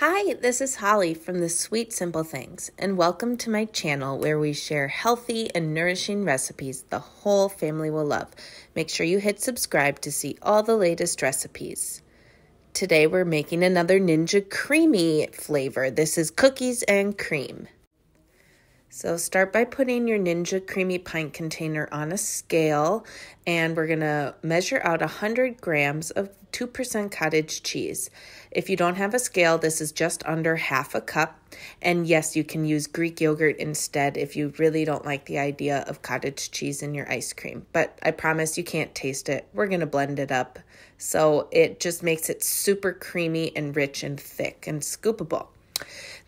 Hi, this is Holly from the Sweet Simple Things, and welcome to my channel where we share healthy and nourishing recipes the whole family will love. Make sure you hit subscribe to see all the latest recipes. Today we're making another Ninja Creami flavor. This is cookies and cream. So start by putting your Ninja Creami Pint container on a scale and we're going to measure out 100 grams of 2% cottage cheese. If you don't have a scale, this is just under half a cup. And yes, you can use Greek yogurt instead if you really don't like the idea of cottage cheese in your ice cream. But I promise you can't taste it. We're going to blend it up. So it just makes it super creamy and rich and thick and scoopable.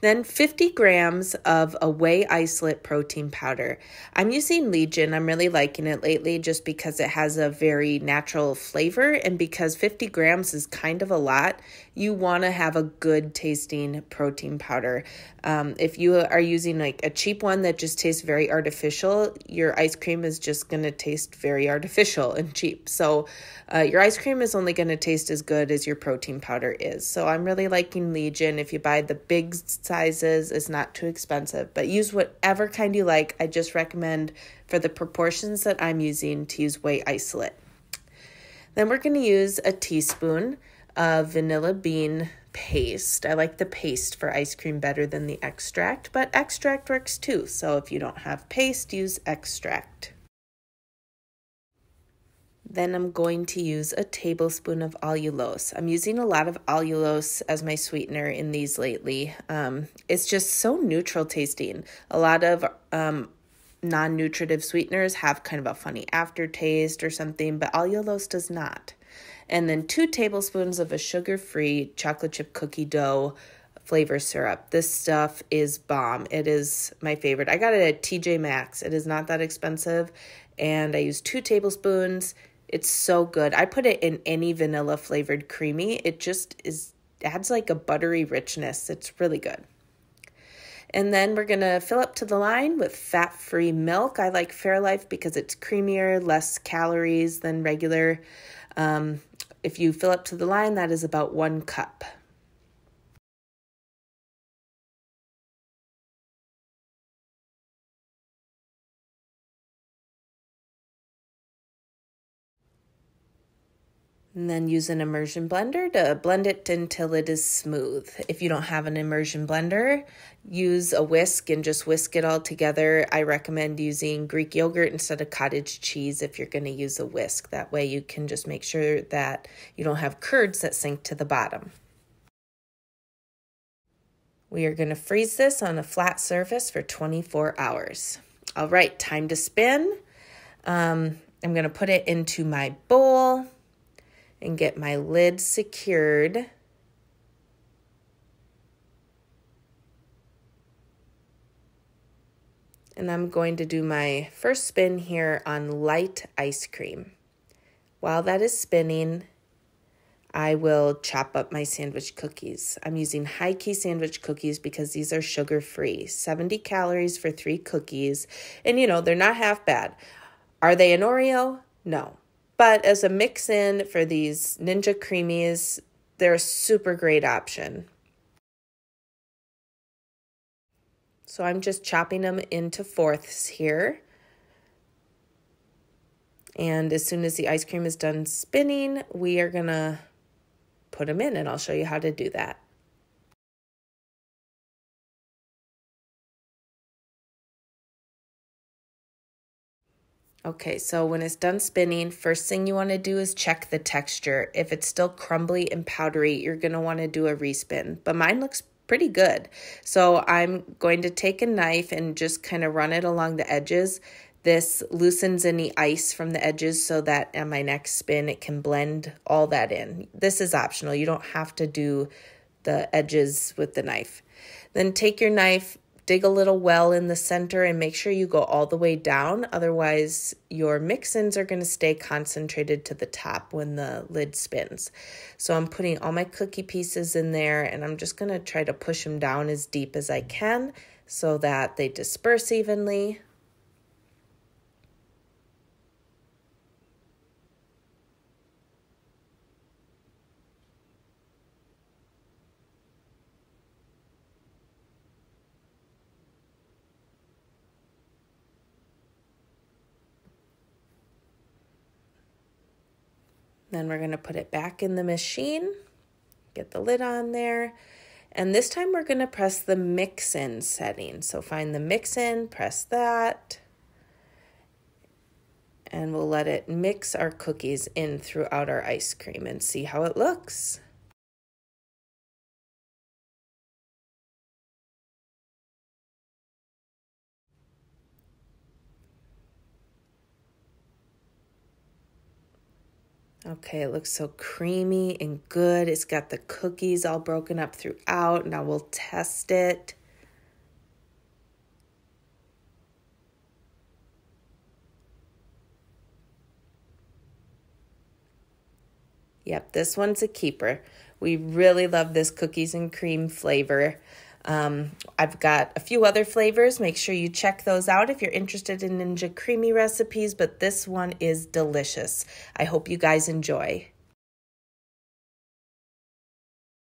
Then 50 grams of a whey isolate protein powder. I'm using Legion. I'm really liking it lately just because it has a very natural flavor and because 50 grams is kind of a lot. You want to have a good tasting protein powder. Um, if you are using like a cheap one that just tastes very artificial, your ice cream is just going to taste very artificial and cheap. So uh, your ice cream is only going to taste as good as your protein powder is. So I'm really liking Legion. If you buy the big sizes is not too expensive, but use whatever kind you like. I just recommend for the proportions that I'm using to use whey isolate. Then we're going to use a teaspoon of vanilla bean paste. I like the paste for ice cream better than the extract, but extract works too. So if you don't have paste, use extract. Then I'm going to use a tablespoon of allulose. I'm using a lot of allulose as my sweetener in these lately. Um, it's just so neutral tasting. A lot of um, non nutritive sweeteners have kind of a funny aftertaste or something, but allulose does not. And then two tablespoons of a sugar free chocolate chip cookie dough flavor syrup. This stuff is bomb. It is my favorite. I got it at TJ Maxx. It is not that expensive. And I use two tablespoons it's so good. I put it in any vanilla flavored Creami. It just is adds like a buttery richness. It's really good. And then we're going to fill up to the line with fat free milk. I like Fairlife because it's creamier, less calories than regular. Um, if you fill up to the line, that is about one cup. And then use an immersion blender to blend it until it is smooth. If you don't have an immersion blender, use a whisk and just whisk it all together. I recommend using Greek yogurt instead of cottage cheese if you're going to use a whisk. That way you can just make sure that you don't have curds that sink to the bottom. We are going to freeze this on a flat surface for 24 hours. All right, time to spin. Um, I'm going to put it into my bowl and get my lid secured. And I'm going to do my first spin here on light ice cream. While that is spinning, I will chop up my sandwich cookies. I'm using HighKey sandwich cookies because these are sugar free. 70 calories for three cookies. And you know, they're not half bad. Are they an Oreo? No. But as a mix in for these Ninja Creamis, they're a super great option. So I'm just chopping them into fourths here. And as soon as the ice cream is done spinning, we are to put them in and I'll show you how to do that. Okay, so when it's done spinning, first thing you want to do is check the texture. If it's still crumbly and powdery, you're going to want to do a respin. But mine looks pretty good. So I'm going to take a knife and just kind of run it along the edges. This loosens any ice from the edges so that on my next spin it can blend all that in. This is optional. You don't have to do the edges with the knife. Then take your knife, dig a little well in the center and make sure you go all the way down. Otherwise, your mix-ins are going to stay concentrated to the top when the lid spins. So I'm putting all my cookie pieces in there and I'm just going to try to push them down as deep as I can so that they disperse evenly. Then we're going to put it back in the machine, get the lid on there. And this time we're going to press the mix in setting. So find the mix in, press that. And we'll let it mix our cookies in throughout our ice cream and see how it looks. Okay, it looks so creamy and good. It's got the cookies all broken up throughout. Now we'll test it. Yep, this one's a keeper. We really love this cookies and cream flavor. Um, I've got a few other flavors. Make sure you check those out if you're interested in Ninja Creami recipes, but this one is delicious. I hope you guys enjoy.